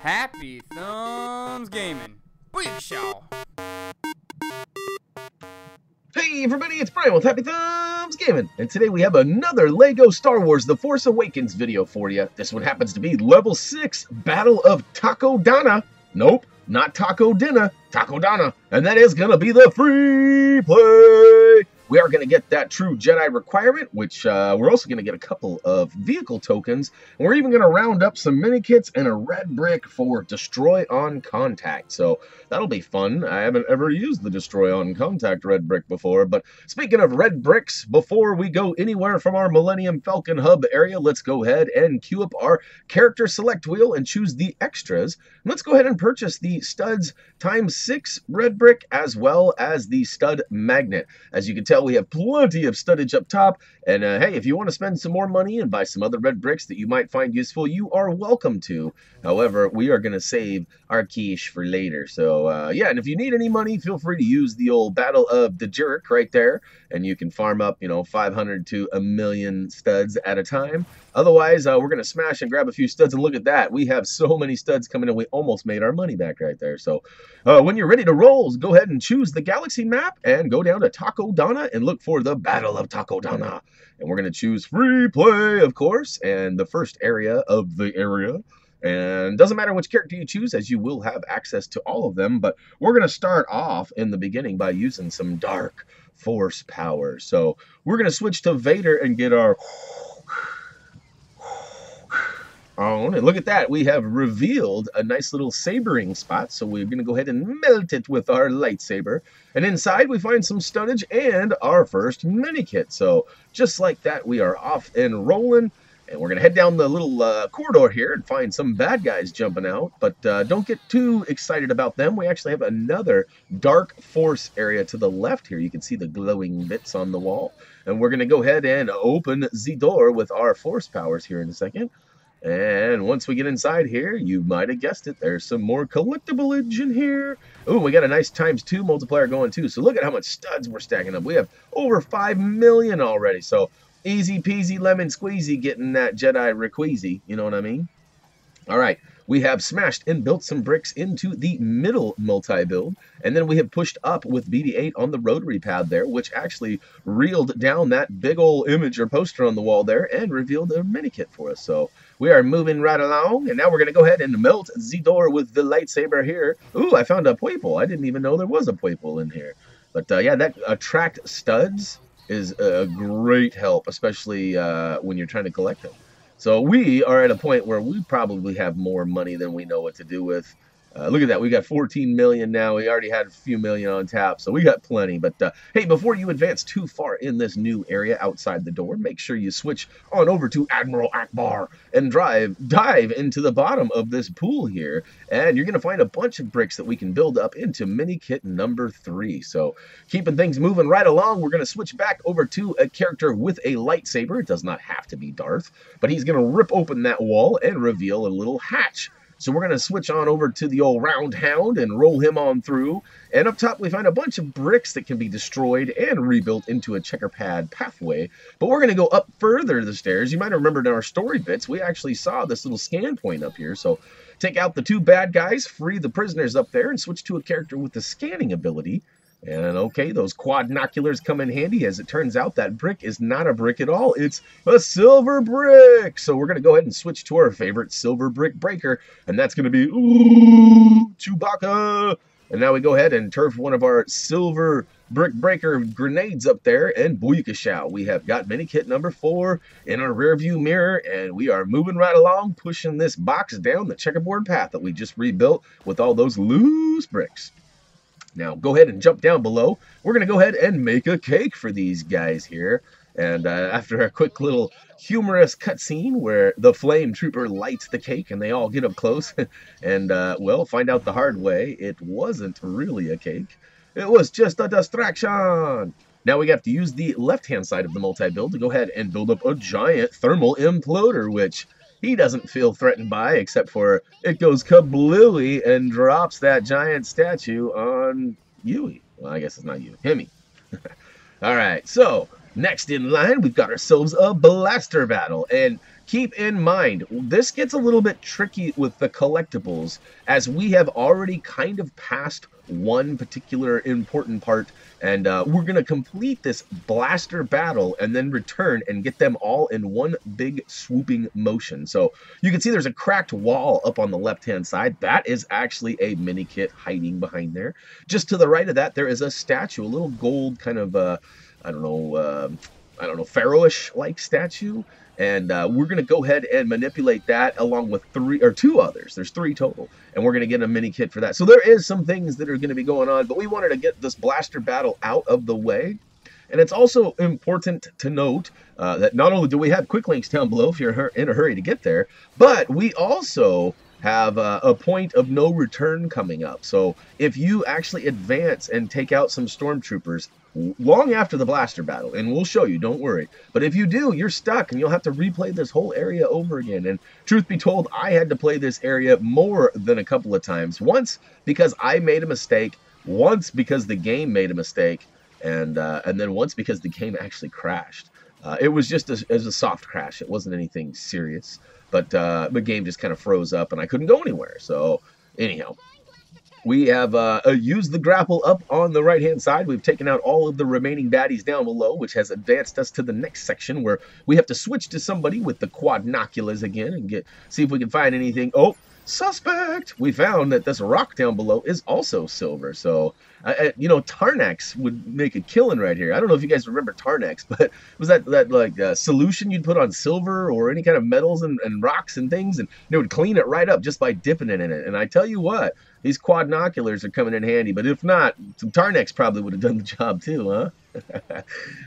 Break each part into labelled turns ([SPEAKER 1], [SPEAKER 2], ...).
[SPEAKER 1] Happy Thumbs Gaming. Booyakashaw.
[SPEAKER 2] Hey everybody, it's Brian with Happy Thumbs Gaming, and today we have another LEGO Star Wars The Force Awakens video for you. This one happens to be Level 6 Battle of Takodana. Nope, not Taco Dinner, Takodana. And that is to be the free play we are going to get that true Jedi requirement, which uh, we're also going to get a couple of vehicle tokens. And we're even going to round up some mini kits and a red brick for Destroy on Contact. So that'll be fun. I haven't ever used the Destroy on Contact red brick before. But speaking of red bricks, before we go anywhere from our Millennium Falcon Hub area, let's go ahead and queue up our character select wheel and choose the extras. And let's go ahead and purchase the studs times six red brick as well as the stud magnet. As you can tell, we have plenty of studdage up top. And uh, hey, if you want to spend some more money and buy some other red bricks that you might find useful, you are welcome to. However, we are going to save our quiche for later. So uh, yeah, and if you need any money, feel free to use the old Battle of Dejarik right there. And you can farm up, you know, 500 to a million studs at a time. Otherwise, uh, we're going to smash and grab a few studs. And look at that. We have so many studs coming in. We almost made our money back right there. So uh, when you're ready to roll, go ahead and choose the galaxy map and go down to And look for the Battle of Takodana. And we're going to choose free play, of course. And the first area of the area and doesn't matter which character you choose, as you will have access to all of them. But we're going to start off in the beginning by using some dark force power. So we're going to switch to Vader and get our on. And look at that, we have revealed a nice little sabering spot. So we're going to go ahead and melt it with our lightsaber. And inside we find some studdage and our first mini kit. So just like that, we are off and rolling. And we're going to head down the little uh, corridor here and find some bad guys jumping out. But uh, don't get too excited about them. We actually have another Dark Force area to the left here. You can see the glowing bits on the wall. And we're going to go ahead and open the door with our force powers here in a second. And once we get inside here, you might have guessed it, there's some more collectible in here. Oh, we got a nice times two multiplier going too. So look at how much studs we're stacking up. We have over 5 million already. So easy peasy lemon squeezy getting that Jedi requeezy. You know what I mean? All right we have smashed and built some bricks into the middle multi-build, and then we have pushed up with BB-8 on the rotary pad there, which actually reeled down that big old image or poster on the wall there and revealed a mini kit for us. So we are moving right along, and now we're going to go ahead and melt door with the lightsaber here. Ooh, I found a Purple. I didn't even know there was a Purple in here. But uh, yeah, that attract studs is a great help, especially uh, when you're trying to collect them. So we are at a point where we probably have more money than we know what to do with. Uh, look at that. We got 14 million now. We already had a few million on tap, so we got plenty. But uh, hey, before you advance too far in this new area outside the door, make sure you switch on over to Admiral Ackbar and drive dive into the bottom of this pool here, and you're gonna find a bunch of bricks that we can build up into mini kit number three. So keeping things moving right along, we're gonna switch back over to a character with a lightsaber. It does not have to be Darth, but he's gonna rip open that wall and reveal a little hatch so we're going to switch on over to the old round hound and roll him on through. And up top, we find a bunch of bricks that can be destroyed and rebuilt into a checker pad pathway. But we're going to go up further the stairs. You might have remembered in our story bits, we actually saw this little scan point up here. So take out the two bad guys, free the prisoners up there, and switch to a character with the scanning ability. And okay, those quadnoculars come in handy. As it turns out, that brick is not a brick at all. It's a silver brick. So we're going to go ahead and switch to our favorite silver brick breaker. And that's going to be ooh, Chewbacca. And now we go ahead and turf one of our silver brick breaker grenades up there. And Booyakashow, we have got mini kit number four in our rear view mirror. And we are moving right along, pushing this box down the checkerboard path that we just rebuilt with all those loose bricks. Now, go ahead and jump down below. We're going to go ahead and make a cake for these guys here. And uh, after a quick little humorous cutscene where the flame trooper lights the cake and they all get up close and, uh, well, find out the hard way, it wasn't really a cake. It was just a distraction. Now we have to use the left-hand side of the multi-build to go ahead and build up a giant thermal imploder, which he doesn't feel threatened by, except for it goes kablooey and drops that giant statue on Yui. Well, I guess it's not you, Hemi. All right, so Next in line, we've got ourselves a blaster battle. And keep in mind, this gets a little bit tricky with the collectibles as we have already kind of passed one particular important part and uh, we're going to complete this blaster battle and then return and get them all in one big swooping motion. So you can see there's a cracked wall up on the left-hand side. That is actually a mini kit hiding behind there. Just to the right of that, there is a statue, a little gold kind of, uh, I don't know, uh, I don't know, pharaohish like statue and uh, we're going to go ahead and manipulate that along with three or two others. There's three total, and we're going to get a mini kit for that. So there is some things that are going to be going on, but we wanted to get this blaster battle out of the way. And it's also important to note uh, that not only do we have quick links down below if you're in a hurry to get there, but we also have uh, a point of no return coming up. So if you actually advance and take out some stormtroopers, long after the blaster battle, and we'll show you, don't worry. But if you do, you're stuck and you'll have to replay this whole area over again. And truth be told, I had to play this area more than a couple of times. Once because I made a mistake, once because the game made a mistake, and uh, and then once because the game actually crashed. Uh, it was just a, as a soft crash. It wasn't anything serious, but uh, the game just kind of froze up and I couldn't go anywhere. So anyhow, we have uh, uh, used the grapple up on the right hand side. We've taken out all of the remaining baddies down below, which has advanced us to the next section where we have to switch to somebody with the quadnoculars again and get see if we can find anything. Oh, suspect! We found that this rock down below is also silver. So, uh you know, Tarn-X would make a killing right here. I don't know if you guys remember Tarn-X, but was that that like uh, solution you'd put on silver or any kind of metals and, and rocks and things, and it would clean it right up just by dipping it in it. And I tell you what, these quadnoculars are coming in handy. But if not, some Tarn-X probably would have done the job too, huh?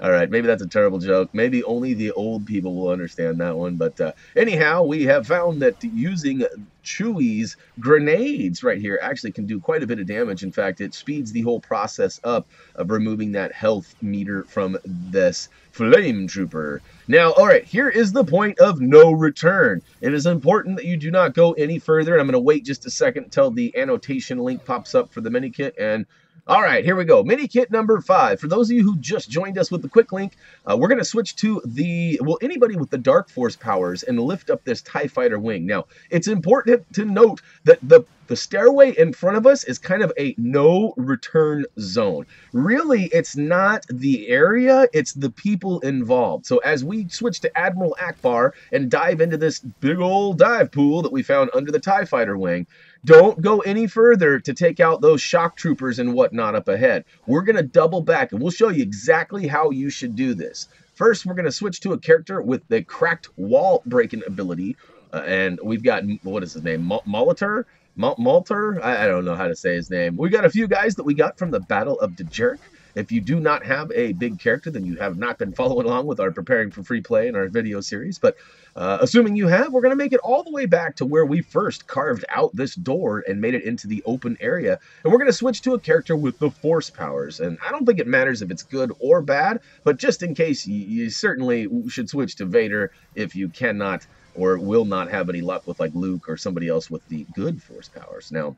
[SPEAKER 2] All right, maybe that's a terrible joke. Maybe only the old people will understand that one. But uh, anyhow, we have found that using Chewie's grenades right here actually can do quite a bit of damage. In fact, it speeds the whole process up of removing that health meter from this flame trooper. Now, all right, here is the point of no return. It is important that you do not go any further. I'm going to wait just a second until the annotation link pops up for the mini kit and all right, here we go. Mini kit number five. For those of you who just joined us with the quick link, uh, we're going to switch to the, well, anybody with the Dark Force powers and lift up this TIE fighter wing. Now, it's important to note that the the stairway in front of us is kind of a no return zone. Really, it's not the area, it's the people involved. So as we switch to Admiral Ackbar and dive into this big old dive pool that we found under the TIE fighter wing, don't go any further to take out those shock troopers and whatnot up ahead. We're going to double back and we'll show you exactly how you should do this. First, we're going to switch to a character with the cracked wall breaking ability. Uh, and we've got, what is his name? Molitor? Malter? I, I, don't know how to say his name. We got a few guys that we got from the Battle of Dejarik. If you do not have a big character, then you have not been following along with our preparing for free play in our video series. But uh, assuming you have, we're going to make it all the way back to where we first carved out this door and made it into the open area. And we're going to switch to a character with the force powers. And I don't think it matters if it's good or bad, but just in case, you, you certainly should switch to Vader if you cannot or will not have any luck with like Luke or somebody else with the good force powers. Now,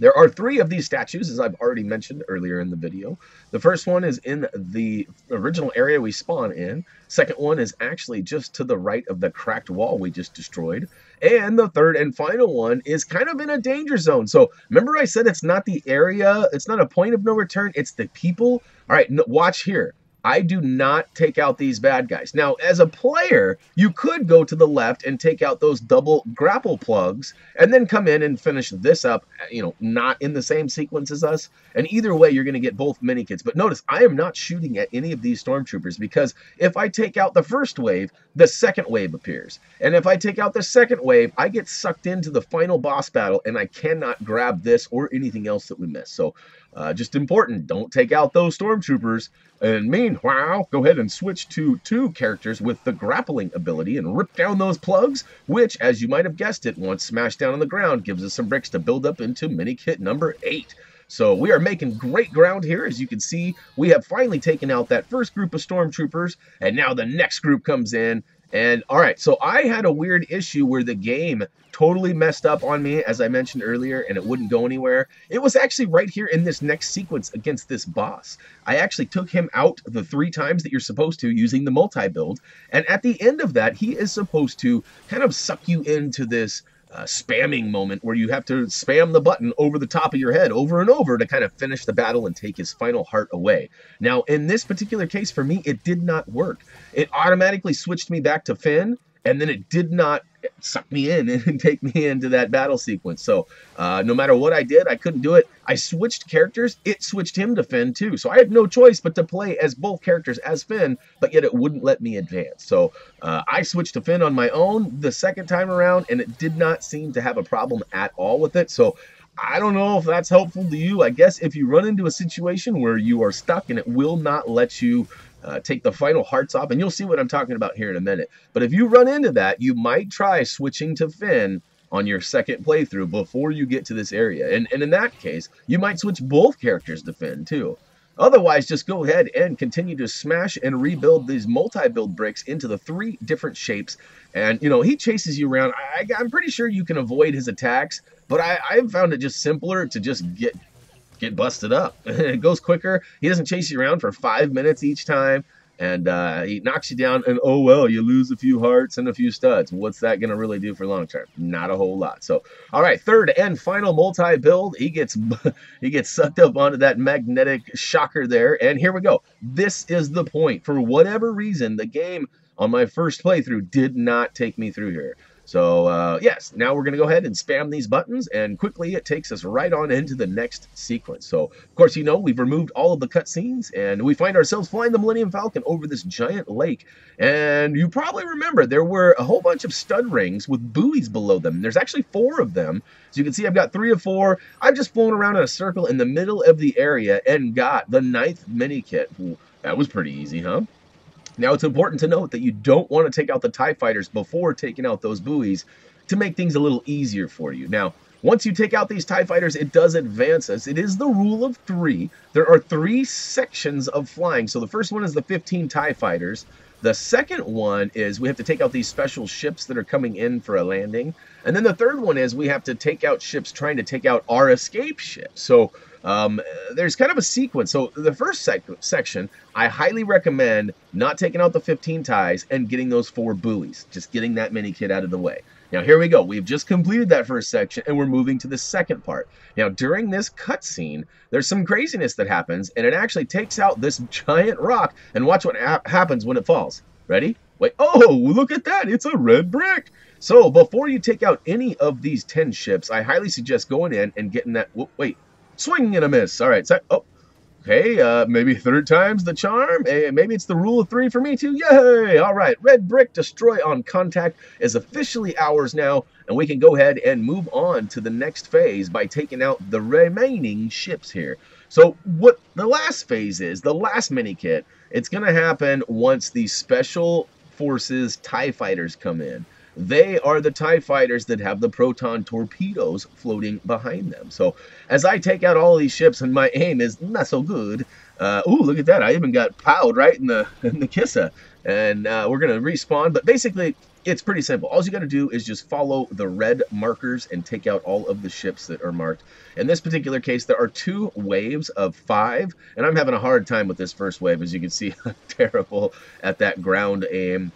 [SPEAKER 2] there are three of these statues, as I've already mentioned earlier in the video. The first one is in the original area we spawn in. Second one is actually just to the right of the cracked wall we just destroyed. And the third and final one is kind of in a danger zone. So remember I said it's not the area, it's not a point of no return, it's the people. All right, watch here. I do not take out these bad guys. Now, as a player, you could go to the left and take out those double grapple plugs and then come in and finish this up, you know, not in the same sequence as us. And either way, you're going to get both mini kits. But notice, I am not shooting at any of these stormtroopers because if I take out the first wave, the second wave appears. And if I take out the second wave, I get sucked into the final boss battle and I cannot grab this or anything else that we miss. So uh, just important, don't take out those stormtroopers. And meanwhile, go ahead and switch to two characters with the grappling ability and rip down those plugs, which, as you might have guessed it, once smashed down on the ground, gives us some bricks to build up into mini kit number eight. So we are making great ground here. As you can see, we have finally taken out that first group of stormtroopers, and now the next group comes in, And all right, so I had a weird issue where the game totally messed up on me, as I mentioned earlier, and it wouldn't go anywhere. It was actually right here in this next sequence against this boss. I actually took him out the three times that you're supposed to using the multi build. And at the end of that, he is supposed to kind of suck you into this uh, spamming moment where you have to spam the button over the top of your head over and over to kind of finish the battle and take his final heart away. Now, in this particular case, for me, it did not work. It automatically switched me back to Finn, and then it did not suck me in and take me into that battle sequence. So uh, no matter what I did, I couldn't do it. I switched characters. It switched him to Finn too. So I had no choice but to play as both characters as Finn, but yet it wouldn't let me advance. So uh, I switched to Finn on my own the second time around, and it did not seem to have a problem at all with it. So I don't know if that's helpful to you. I guess if you run into a situation where you are stuck and it will not let you uh, take the final hearts off, and you'll see what I'm talking about here in a minute. But if you run into that, you might try switching to Finn on your second playthrough before you get to this area. And, and in that case, you might switch both characters to Finn too. Otherwise, just go ahead and continue to smash and rebuild these multi-build bricks into the three different shapes. And, you know, he chases you around. I, am pretty sure you can avoid his attacks, but I, I've found it just simpler to just get get busted up. it goes quicker. He doesn't chase you around for five minutes each time. And uh, he knocks you down, and oh well, you lose a few hearts and a few studs. What's that going to really do for long term? Not a whole lot. So, all right, third and final multi build. He gets he gets sucked up onto that magnetic shocker there, and here we go. This is the point. For whatever reason, the game on my first playthrough did not take me through here. So uh, yes, now we're going to go ahead and spam these buttons and quickly it takes us right on into the next sequence. So of course, you know, we've removed all of the cutscenes and we find ourselves flying the Millennium Falcon over this giant lake. And you probably remember there were a whole bunch of stud rings with buoys below them. There's actually four of them. So you can see I've got three of four. I've just flown around in a circle in the middle of the area and got the ninth mini kit. Ooh, that was pretty easy, huh? Now, it's important to note that you don't want to take out the TIE fighters before taking out those buoys to make things a little easier for you. Now, once you take out these TIE fighters, it does advance us. It is the rule of three. There are three sections of flying. So the first one is the 15 TIE fighters. The second one is we have to take out these special ships that are coming in for a landing. And then the third one is we have to take out ships trying to take out our escape ship. So um, there's kind of a sequence. So the first sec section, I highly recommend not taking out the 15 ties and getting those four buoys, just getting that mini kit out of the way. Now here we go. We've just completed that first section and we're moving to the second part. Now during this cutscene, there's some craziness that happens and it actually takes out this giant rock and watch what ha happens when it falls. Ready? Wait. Oh, look at that. It's a red brick. So before you take out any of these 10 ships, I highly suggest going in and getting that. Wait, Swing and a miss. All right. Oh, okay. Uh, maybe third time's the charm. Hey, eh, maybe it's the rule of three for me too. Yay! All right. Red brick destroy on contact is officially ours now, and we can go ahead and move on to the next phase by taking out the remaining ships here. So what the last phase is, the last mini kit, it's going to happen once the special forces TIE fighters come in. They are the TIE fighters that have the proton torpedoes floating behind them. So as I take out all these ships and my aim is not so good, uh, ooh, look at that. I even got piled right in the, in the Kissa. And uh, we're going to respawn. But basically, it's pretty simple. All you got to do is just follow the red markers and take out all of the ships that are marked. In this particular case, there are two waves of five, and I'm having a hard time with this first wave. As you can see, I'm terrible at that ground aim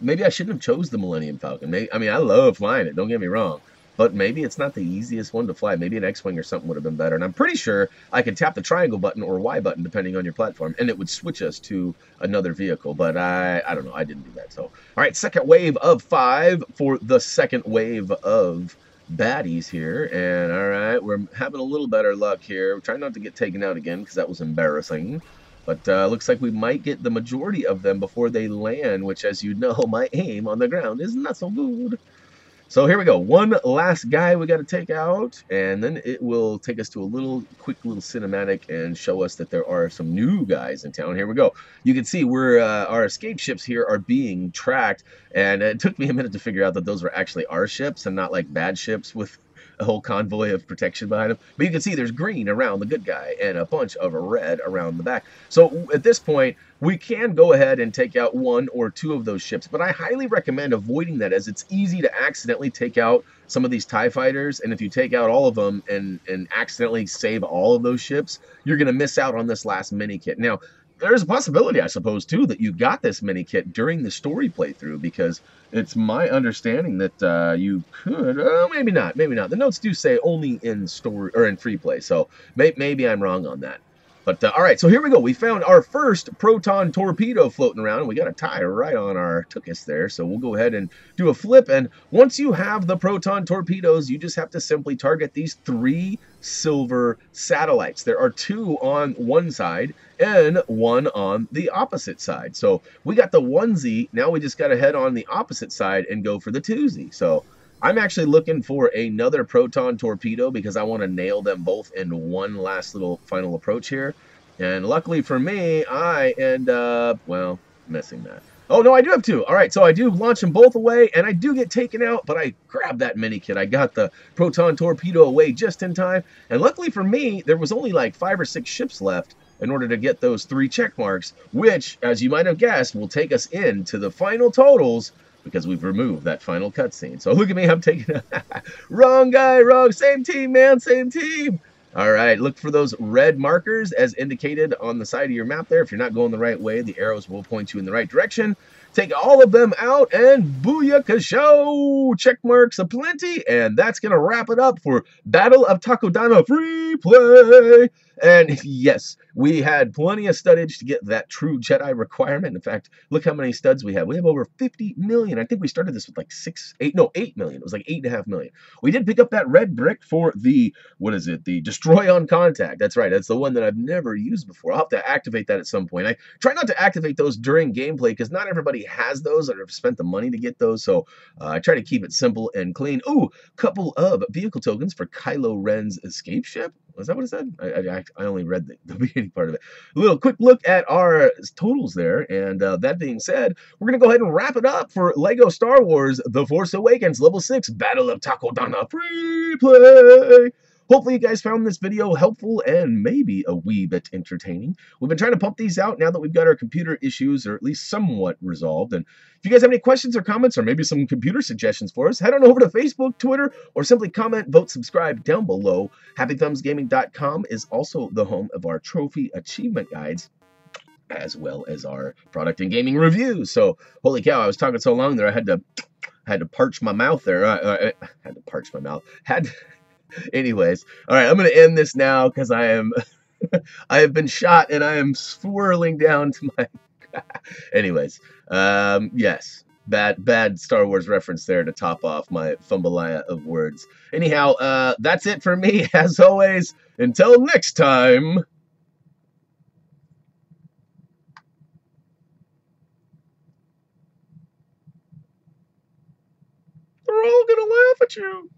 [SPEAKER 2] maybe I shouldn't have chose the Millennium Falcon. Maybe, I mean, I love flying it. Don't get me wrong. But maybe it's not the easiest one to fly. Maybe an X-Wing or something would have been better. And I'm pretty sure I could tap the triangle button or Y button, depending on your platform, and it would switch us to another vehicle. But I, I don't know. I didn't do that. So, all right, second wave of five for the second wave of baddies here. And all right, we're having a little better luck here. We're trying not to get taken out again because that was embarrassing. But uh, looks like we might get the majority of them before they land, which, as you know, my aim on the ground is not so good. So here we go. One last guy we got to take out, and then it will take us to a little quick little cinematic and show us that there are some new guys in town. Here we go. You can see where uh, our escape ships here are being tracked, and it took me a minute to figure out that those were actually our ships and not like bad ships with a whole convoy of protection behind him. But you can see there's green around the good guy and a bunch of red around the back. So at this point, we can go ahead and take out one or two of those ships, but I highly recommend avoiding that as it's easy to accidentally take out some of these TIE fighters. And if you take out all of them and, and accidentally save all of those ships, you're going to miss out on this last mini kit. Now, there's a possibility, I suppose, too, that you got this mini kit during the story playthrough because it's my understanding that uh, you could, uh, maybe not, maybe not. The notes do say only in story or in free play, so may, maybe I'm wrong on that. But uh, all right, so here we go. We found our first proton torpedo floating around, we got a tie right on our Tookus there. So we'll go ahead and do a flip. And once you have the proton torpedoes, you just have to simply target these three silver satellites. There are two on one side and one on the opposite side. So we got the onesie. Now we just got to head on the opposite side and go for the twosie. So I'm actually looking for another proton torpedo because I want to nail them both in one last little final approach here. And luckily for me, I end up, well, missing that. Oh, no, I do have two. All right, so I do launch them both away, and I do get taken out, but I grab that mini kit. I got the proton torpedo away just in time. And luckily for me, there was only like five or six ships left in order to get those three check marks, which, as you might have guessed, will take us into the final totals because we've removed that final cutscene. So look at me, I'm taking wrong guy, wrong, same team, man, same team. All right, look for those red markers as indicated on the side of your map there. If you're not going the right way, the arrows will point you in the right direction. Take all of them out and booyah! Check marks aplenty, and that's going to wrap it up for Battle of Takodana Free Play. And yes, we had plenty of studdage to get that true Jedi requirement. In fact, look how many studs we have. We have over 50 million. I think we started this with like six, eight, no, eight million. It was like eight and a half million. We did pick up that red brick for the, what is it? The Destroy on Contact. That's right. That's the one that I've never used before. I'll have to activate that at some point. I try not to activate those during gameplay because not everybody has those or have spent the money to get those. So uh, I try to keep it simple and clean. Ooh, couple of vehicle tokens for Kylo Ren's escape ship. Was that what it said? I, I, I only read the, the, beginning part of it. A little quick look at our totals there. And uh, that being said, we're going to go ahead and wrap it up for LEGO Star Wars The Force Awakens Level 6 Battle of Takodana Free Play. Hopefully you guys found this video helpful and maybe a wee bit entertaining. We've been trying to pump these out now that we've got our computer issues or at least somewhat resolved. And if you guys have any questions or comments or maybe some computer suggestions for us, head on over to Facebook, Twitter, or simply comment, vote, subscribe down below. HappyThumbsGaming.com is also the home of our trophy achievement guides as well as our product and gaming reviews. So, holy cow, I was talking so long there, I had to had to parch my mouth there. I, I, I had to parch my mouth. Had Anyways, all right, I'm going to end this now because I am, I have been shot and I am swirling down to my. Anyways, um, yes, bad bad Star Wars reference there to top off my fumbleia of words. Anyhow, uh, that's it for me as always. Until next time. They're all gonna laugh at you.